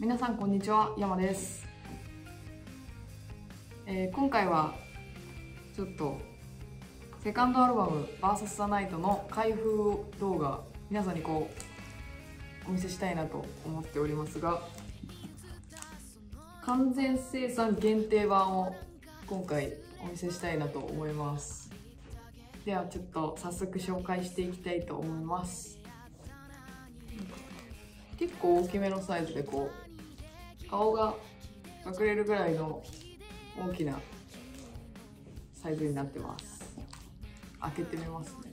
皆さんこんにちは。山です、えー今回はちょっとセカンドアルバム「VS. ザナイトの開封動画皆さんにこうお見せしたいなと思っておりますが完全生産限定版を今回お見せしたいなと思います。ではちょっと早速紹介していきたいと思います。結構大きめのサイズでこう顔が隠れるぐらいの大きなサイズになってます。開けてみますね。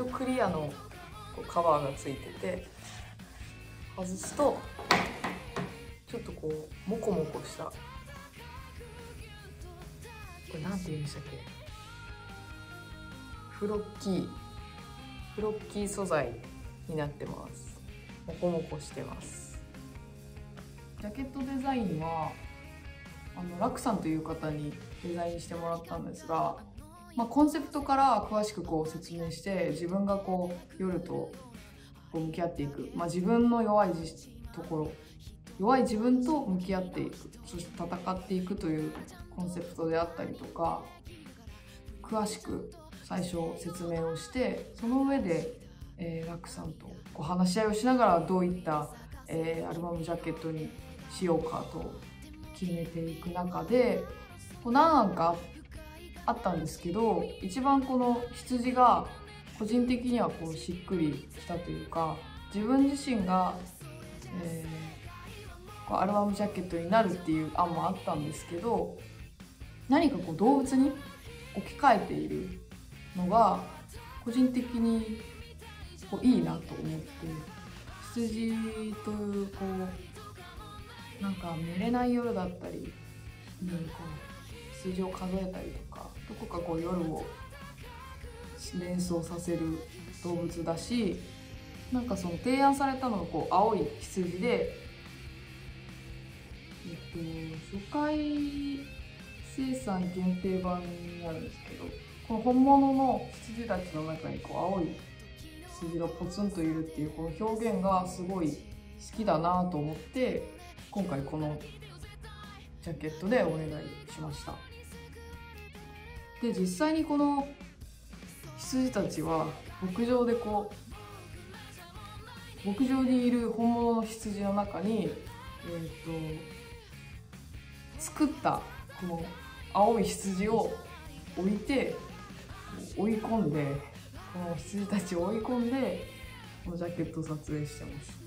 応クリアのこうカバーがついてて外すとちょっとこうモコモコしたこれなんて言うんでしたっけ？フロッキーフロッキー素材になってます。モコモコしてます。ジャケットデザインはあのラクさんという方にデザインしてもらったんですが、まあ、コンセプトから詳しくこう説明して自分がこう夜とこう向き合っていく、まあ、自分の弱いところ弱い自分と向き合っていく。そして戦っていくというコンセプトであったりとか詳しく最初説明をしてその上で、えーラクさんとこう話し合いをしながらどういった、えーアルバムジャケットにしようかと決めていく中でこう何案かあっあったんですけど一番この羊が個人的にはこうしっくりきたというか自分自身が、えーこうアルバムジャケットになるっていう案もあったんですけど何かこう動物に置き換えているのが個人的にこういいなと思って羊というこうなんか寝れない夜だったりにこう羊を数えたりとかどこかこう夜を連想させる動物だしなんかその提案されたのがこう青い羊で、えっと、初回生産限定版になるんですけどこの本物の羊たちの中にこう青い羊がポツンといるっていうこの表現がすごい好きだなと思って今回このジャケットでお願いしました。で実際にこの羊たちは牧場でこう牧場にいる本物の羊の中にえっ、と作ったこの青い羊を置いて追い込んでこの羊たちを追い込んでこのジャケットを撮影してます。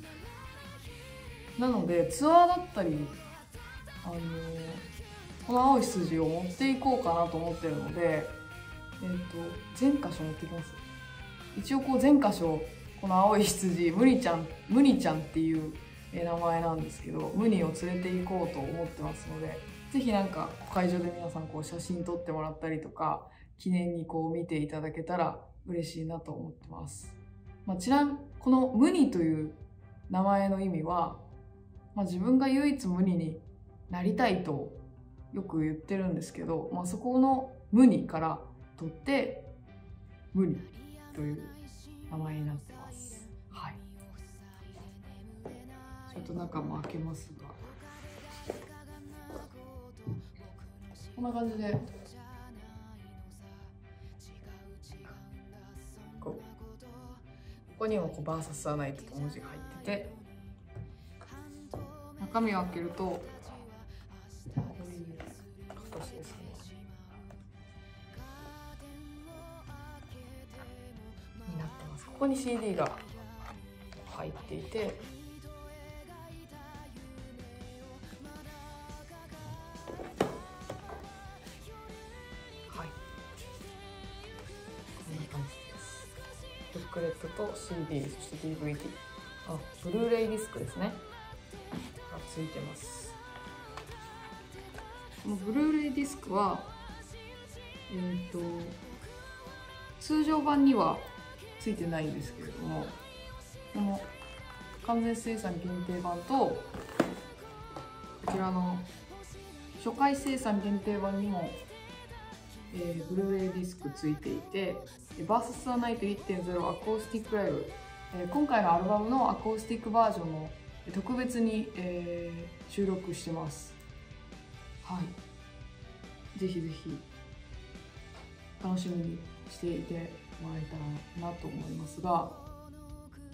なのでツアーだったりあのこの青い羊を持っていこうかなと思ってるのでえっ、と全箇所持ってきます。一応こう全箇所この青い羊ムニちゃんムニちゃんっていう名前なんですけどムニを連れて行こうと思ってますのでぜひなんか会場で皆さんこう写真撮ってもらったりとか記念にこう見ていただけたら嬉しいなと思ってます、まあ、ちなみにこのムニという名前の意味は、まあ、自分が唯一無二になりたいとよく言ってるんですけど、まあ、そこの無二から取って無二という名前になってます。はい。ちょっと中も開けますが。こんな感じで。こここにもこうバーサスアナイトと文字が入ってて。中身を開けるとここに CD が入っていてはい。こんな感じです。ブックレットと CD そして DVD あブルーレイディスクですね。がついてます。このブルーレイディスクはえっ、と通常版にはついてないんですけれどもこの完全生産限定版とこちらの初回生産限定版にも、えー、ブルーレイディスクついていて「バーサス・ザ・ナイト1.0アコースティックライブ」えー、今回のアルバムのアコースティックバージョンも特別に、えー、収録してます。はい。ぜひぜひ楽しみにしていてもらえたらなと思いますが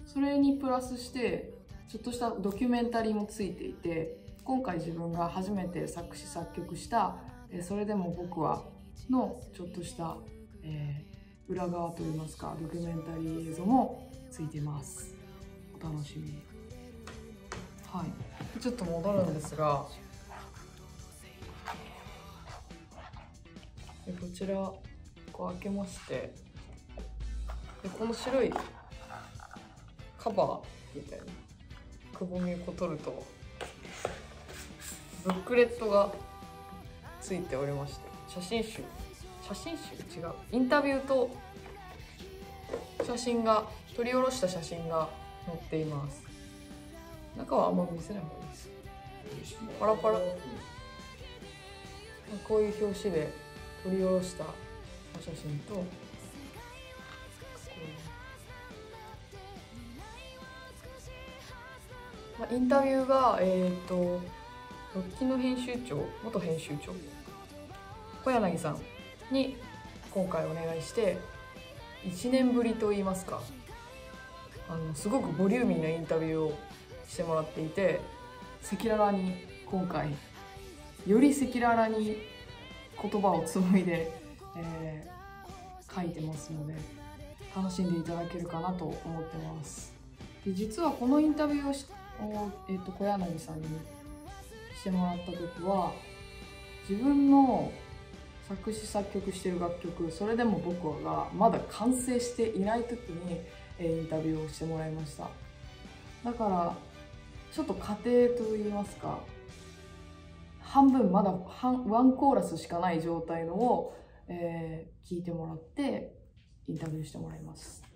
それにプラスしてちょっとしたドキュメンタリーもついていて今回自分が初めて作詞作曲した「それでも僕は」のちょっとした、えー、裏側といいますかドキュメンタリー映像もついてます。お楽しみに。はい。ちょっと戻るんですがこちらこう開けましてこの白い。カバーみたいな。くぼみを取ると。ブックレットがついておりまして。写真集。写真集？違う。インタビューと写真が撮り下ろした写真が載っています。中はあんま見せない方がいいです。パラパラ。こういう表紙で撮り下ろした写真とインタビューが、えっ、ー、とロッキの編集長？元編集長。小柳さんに今回お願いして1年ぶりと言いますかあのすごくボリューミーなインタビューをしてもらっていて赤裸々に今回より赤裸々に言葉を紡いで、えー、書いてますので楽しんでいただけるかなと思ってます。で実はこのインタビューをしを、えーと、小柳さんにしてもらった時は自分の作詞作曲してる楽曲それでも僕がまだ完成していない時に、えー、インタビューをしてもらいました。だからちょっと過程といいますか半分まだワンコーラスしかない状態のを、えー、聞いてもらってインタビューしてもらいました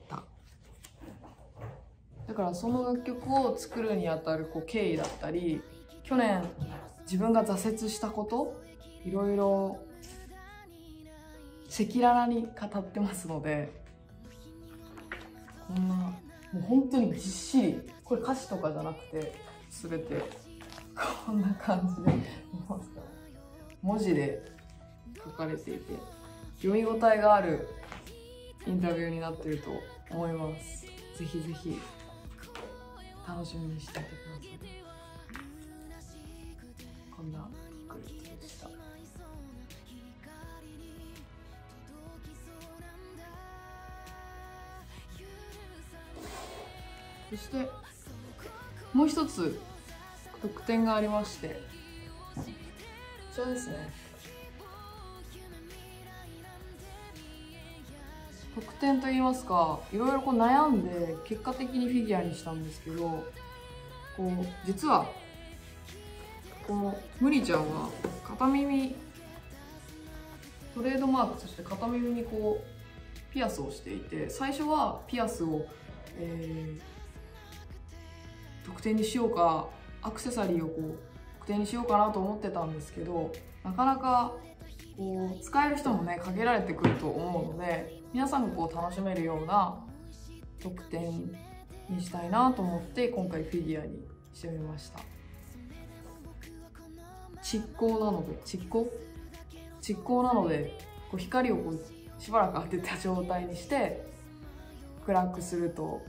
だからその楽曲を作るにあたるこう経緯だったり去年自分が挫折したこといろいろ赤裸々に語ってますのでこんなもう本当にぎっしりこれ歌詞とかじゃなくて全てこんな感じで文字で書かれていて読み応えがあるインタビューになっていると思います。ぜひぜひ。楽しみにしていてくださいこんなクリップでした。そしてもう一つ特典がありまして。こちらですね。得点といいますかいろいろこう悩んで結果的にフィギュアにしたんですけどこう実はこのムリちゃんは片耳トレードマークとして片耳にこうピアスをしていて最初はピアスを、えー、特典にしようかアクセサリーをこう特典にしようかなと思ってたんですけどなかなかこう使える人もね限られてくると思うので皆さんがこう楽しめるような特典にしたいなと思って今回フィギュアにしてみました。蓄光なので蓄光蓄光なのでこう光をこうしばらく当てた状態にして暗くすると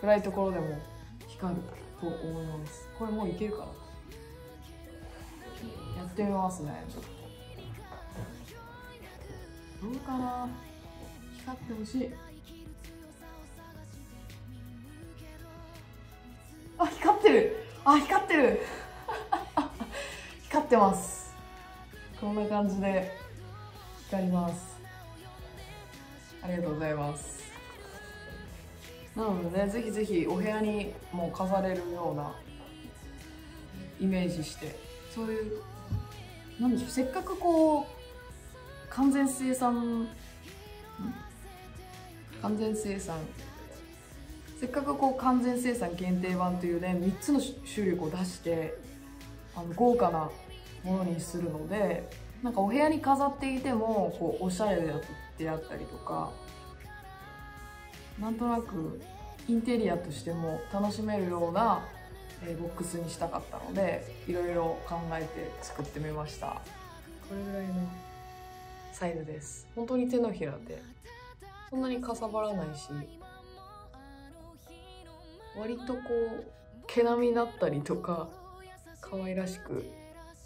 暗いところでも光ると思います。これもういけるかな？やってみますねちょっと。どうかな？光ってほしい。あ光ってる。あ光ってる。光ってます。こんな感じで光ります。ありがとうございます。なのでねぜひぜひお部屋にもう飾れるようなイメージして。そういうなんでしょうせっかくこう完全生産ん？完全生産。せっかくこう完全生産限定版というね3つの種類を出してあの豪華なものにするのでなんかお部屋に飾っていてもこうおしゃれであったりとかなんとなくインテリアとしても楽しめるような、えーボックスにしたかったのでいろいろ考えて作ってみました。これぐらいのサイズです。本当に手のひらでそんなにかさばらないし割とこう毛並みだったりとか可愛らしく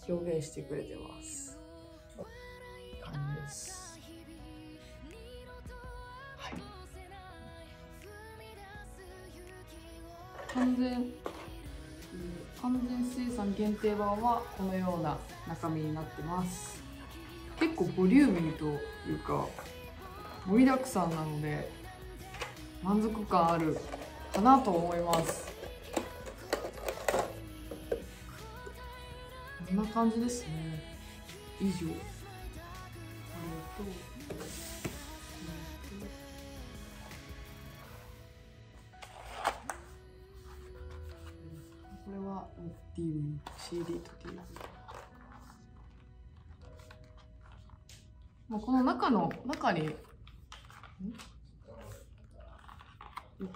表現してくれてます。感じです。はい。完全完全生産限定版はこのような中身になってます。結構ボリューミーというか盛りだくさんなので満足感あるかなと思います。こんな感じですね。以上。えっとこれは DVCD と DVD。もうこの中の、中に、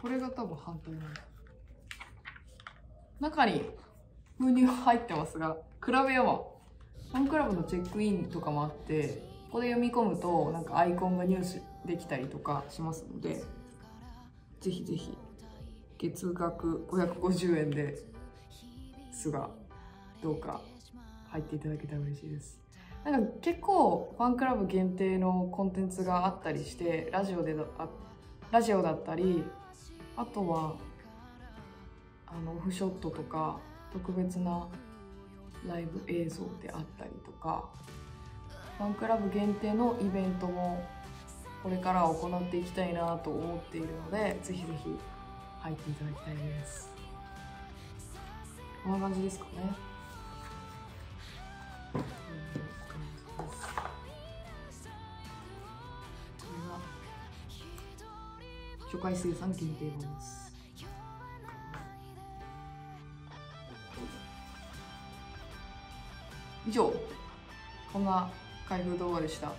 これが多分反対な。中に封入入ってますが、比べよう。ファンクラブのチェックインとかもあって、ここで読み込むと、なんかアイコンが入手できたりとかしますので、ぜひぜひ月額550円ですがどうか入っていただけたら嬉しいですなんか結構ファンクラブ限定のコンテンツがあったりしてラジオでラジオだったりあとはあのオフショットとか特別なライブ映像であったりとかファンクラブ限定のイベントもこれから行っていきたいなと思っているのでぜひぜひ入っていただきたいです。こんな感じですかね。回生産限定版です。以上こんな開封動画でした。